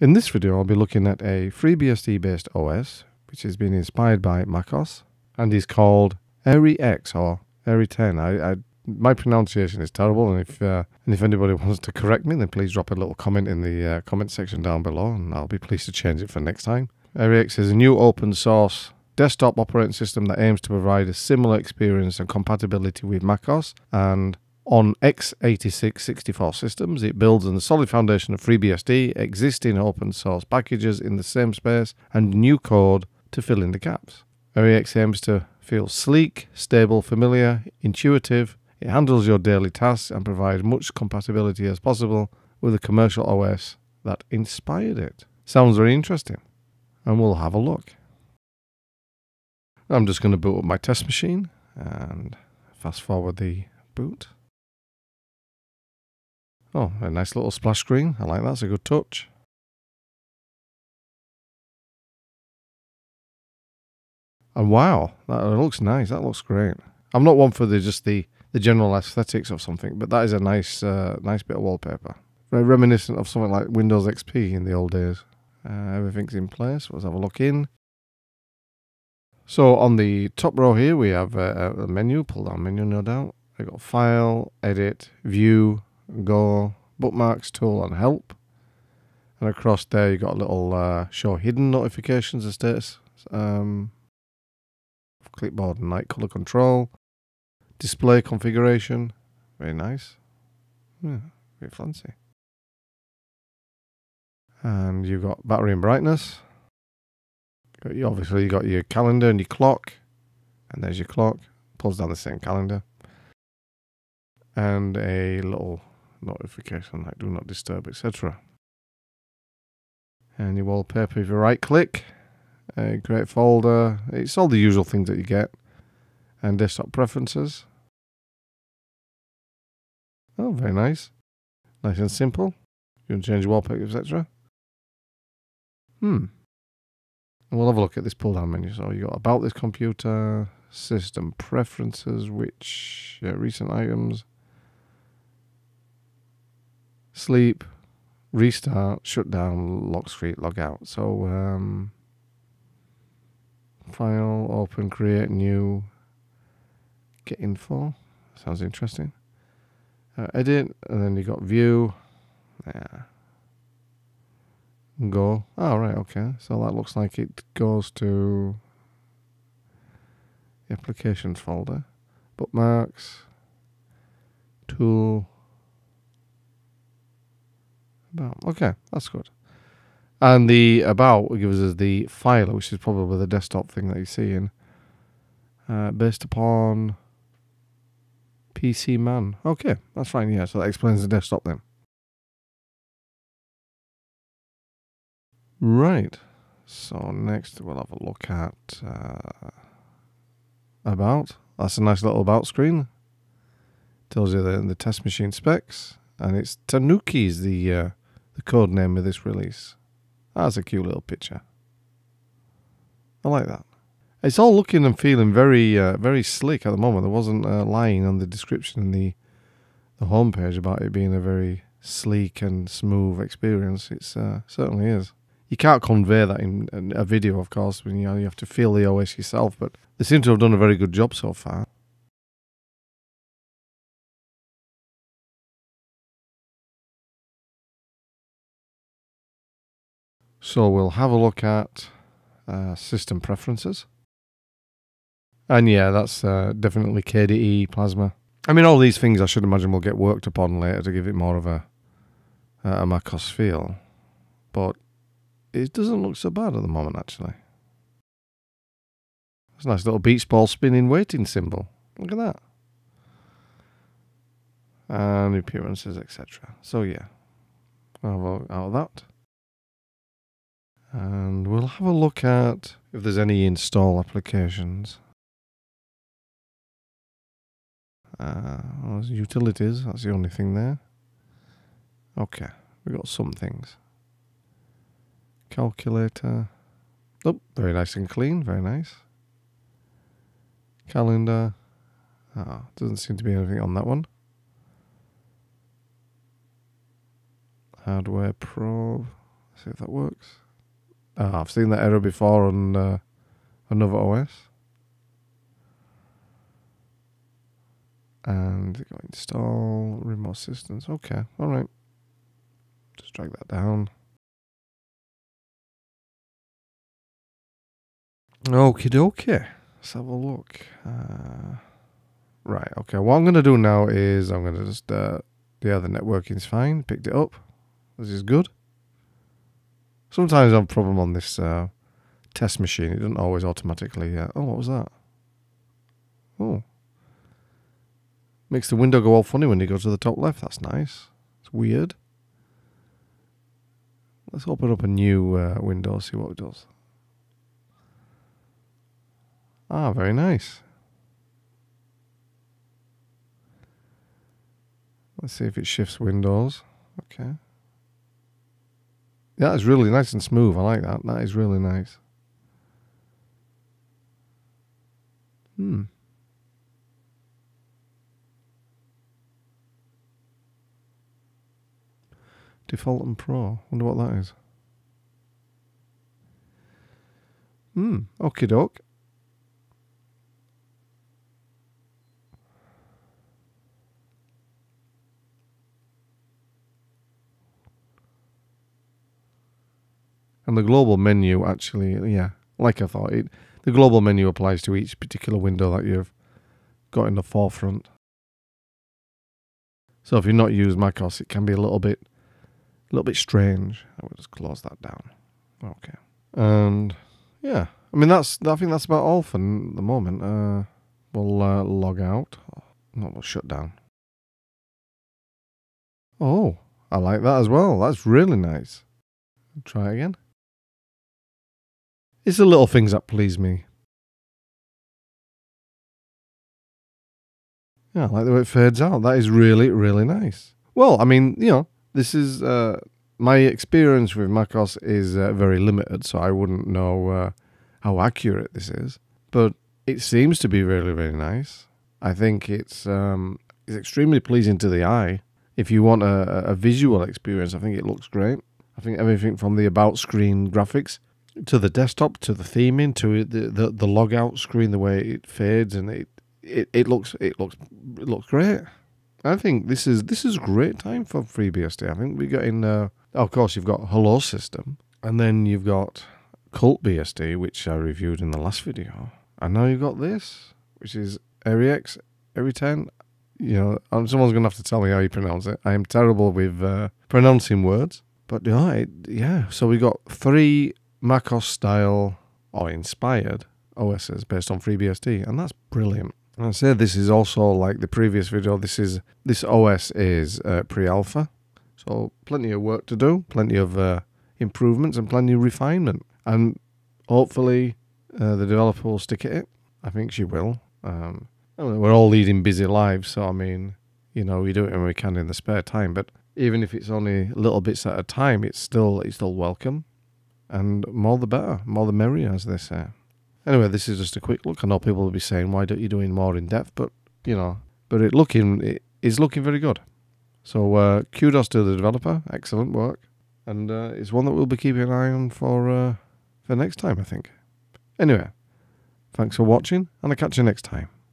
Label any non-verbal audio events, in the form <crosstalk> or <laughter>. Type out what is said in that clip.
In this video, I'll be looking at a FreeBSD based OS, which has been inspired by MacOS, and is called Airy X or Airy 10. I, I, my pronunciation is terrible, and if uh, and if anybody <laughs> wants to correct me, then please drop a little comment in the uh, comment section down below, and I'll be pleased to change it for next time. Airy X is a new open source desktop operating system that aims to provide a similar experience and compatibility with macOS and on x86 64 systems, it builds on the solid foundation of FreeBSD, existing open source packages in the same space, and new code to fill in the gaps. AiryX aims to feel sleek, stable, familiar, intuitive. It handles your daily tasks and provides much compatibility as possible with a commercial OS that inspired it. Sounds very interesting, and we'll have a look. I'm just going to boot up my test machine and fast forward the boot. Oh, a nice little splash screen. I like that. It's a good touch. And wow, that looks nice. That looks great. I'm not one for the just the, the general aesthetics of something, but that is a nice uh, nice bit of wallpaper. Very reminiscent of something like Windows XP in the old days. Uh, everything's in place. Let's have a look in. So on the top row here, we have a, a menu, pull down menu, no doubt. I've got File, Edit, View, Go, Bookmarks, Tool, and Help. And across there, you got a little uh, Show Hidden Notifications and Status. Um, clipboard and night color control. Display configuration. Very nice. Yeah, very fancy. And you've got battery and brightness. You, obviously, you got your calendar and your clock, and there's your clock. Pulls down the same calendar, and a little notification like "Do not disturb," etc. And your wallpaper, if you right click, a great folder. It's all the usual things that you get, and desktop preferences. Oh, very nice, nice and simple. You can change wallpaper, etc. Hmm. And we'll have a look at this pull down menu. So you got about this computer, system preferences, which yeah, recent items, sleep, restart, shut down, lock screen, log out. So um, file, open, create, new, get info. Sounds interesting. Uh, edit, and then you got view. Yeah go. Oh, right, okay. So that looks like it goes to the applications folder. Bookmarks, tool, about. Okay, that's good. And the about gives us the file, which is probably the desktop thing that you see in. Uh, based upon PCMan. Okay, that's fine. Yeah, so that explains the desktop then. Right. So next we'll have a look at uh, about. That's a nice little about screen. Tells you the, the test machine specs, and it's Tanuki's the uh, the code name of this release. That's a cute little picture. I like that. It's all looking and feeling very uh, very slick at the moment. There wasn't a line on the description in the the homepage about it being a very sleek and smooth experience. It uh, certainly is you can't convey that in, in, a video, of course, when you, know, you have to feel the OS yourself, but they seem to have done a very good job so far. So we'll have a look at uh, system preferences. And yeah, that's uh, definitely KDE Plasma. I mean, all these things I should imagine will get worked upon later to give it more of a, a MacOS feel. But it doesn't look so bad at the moment, actually. It's a nice little beach ball spinning waiting symbol. Look at that. And appearances, etc. So, yeah. I'll out of that. And we'll have a look at if there's any install applications. Uh, utilities, that's the only thing there. Okay, we've got some things. Calculator. Oh, very nice and clean. Very nice. Calendar. Ah, doesn't seem to be anything on that one. Hardware probe. Let's see if that works. Ah, I've seen that error before on uh, another OS. And go install remote systems. Okay, all right. Just drag that down. Okie dokie. Let's have a look. Uh, right, okay. What I'm going to do now is I'm going to just, uh, the networking's fine. Picked it up. This is good. Sometimes I have a problem on this uh, test machine. It doesn't always automatically. Uh, oh, what was that? Oh. Makes the window go all funny when you go to the top left. That's nice. It's weird. Let's open up a new uh, window, see what it does. Ah, very nice. Let's see if it shifts windows. Okay. Yeah, it's really nice and smooth. I like that. That is really nice. Hmm. Default and Pro. Wonder what that is. Hmm. Okie doke. And the global menu actually, yeah, like I thought, it the global menu applies to each particular window that you've got in the forefront. So if you're not used macOS, it can be a little bit, a little bit strange. I will just close that down. Okay, and yeah, I mean that's I think that's about all for the moment. Uh, we'll uh, log out. No, we'll shut down. Oh, I like that as well. That's really nice. Try again. It's the little things that please me. Yeah, I like the way it fades out. That is really, really nice. Well, I mean, you know, this is uh, my experience with macOS is uh, very limited, so I wouldn't know uh, how accurate this is. But it seems to be really, really nice. I think it's um, it's extremely pleasing to the eye. If you want a, a visual experience, I think it looks great. I think everything from the about screen graphics to the desktop, to the theming, to the the, the logout screen, the way it fades and it, it, it looks it looks it looks great. I think this is this is a great time for FreeBSD. I think we're getting uh, of course you've got Hello System, and then you've got Cult BSD, which I reviewed in the last video, and now you've got this, which is AiryX, Every 10. You know, and someone's gonna have to tell me how you pronounce it. I am terrible with uh, pronouncing words, but yeah, it, yeah. So we got three MacOS style or inspired OSs based on FreeBSD, and that's brilliant. And I said this is also like the previous video. This is this OS is uh, pre-alpha, so plenty of work to do, plenty of uh, improvements, and plenty of refinement. And hopefully, uh, the developer will stick at it. I think she will. Um, we're all leading busy lives, so I mean, you know, we do it when we can in the spare time. But even if it's only little bits at a time, it's still it's still welcome and more the better, more the merrier, as they say. Anyway, this is just a quick look. I know people will be saying, "Why don't you doing more in depth?" But you know, but it looking it is looking very good. So uh, kudos to the developer, excellent work, and uh, it's one that we'll be keeping an eye on for uh, for next time, I think. Anyway, thanks for watching, and I'll catch you next time.